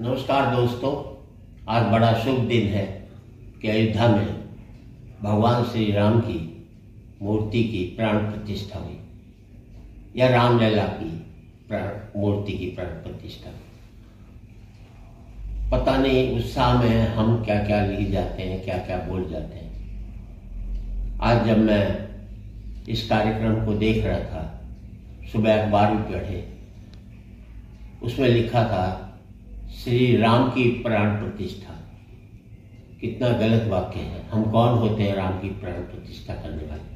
नमस्कार दोस्तों, आज बड़ा शुभ दिन है कि अयोध्या में भगवान श्री राम की मूर्ति की प्राण प्रतिष्ठा हुई, या रामलला की प्राण, मूर्ति की प्राण प्रतिष्ठा हुई। पता नहीं उत्साह में हम क्या क्या लिख जाते हैं क्या क्या बोल जाते हैं। आज जब मैं इस कार्यक्रम को देख रहा था, सुबह अखबार भी पढ़े, उसमें लिखा था श्री राम की प्राण प्रतिष्ठा। कितना गलत वाक्य है। हम कौन होते हैं राम की प्राण प्रतिष्ठा करने वाले?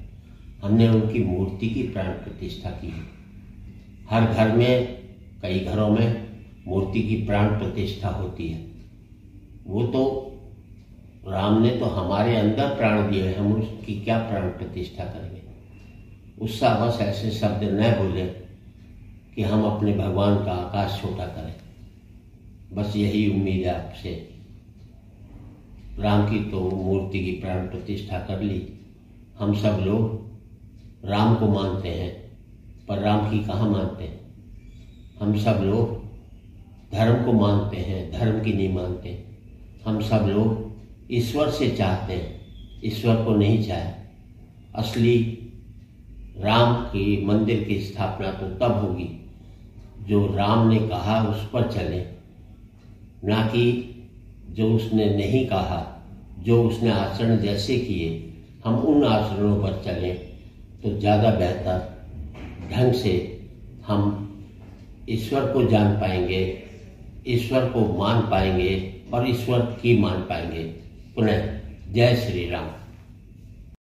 हमने उनकी मूर्ति की प्राण प्रतिष्ठा की है। हर घर में, कई घरों में मूर्ति की प्राण प्रतिष्ठा होती है। वो तो राम ने तो हमारे अंदर प्राण दिए हम उसकी क्या प्राण प्रतिष्ठा करेंगे? उसका बस ऐसे शब्द न बोले कि हम अपने भगवान का आकाश छोटा करें। बस यही उम्मीद है आपसे। राम की तो मूर्ति की प्राण प्रतिष्ठा कर ली। हम सब लोग राम को मानते हैं, पर राम की कहाँ मानते हैं? हम सब लोग धर्म को मानते हैं, धर्म की नहीं मानते। हम सब लोग ईश्वर से चाहते हैं, ईश्वर को नहीं चाहे। असली राम की मंदिर की स्थापना तो तब होगी, जो राम ने कहा उस पर चले। ना कि जो उसने नहीं कहा, जो उसने आचरण जैसे किए, हम उन आचरणों पर चलें तो ज़्यादा बेहतर ढंग से हम ईश्वर को जान पाएँगे, ईश्वर को मान पाएँगे और ईश्वर की मान पाएँगे। पुनः जय श्री राम।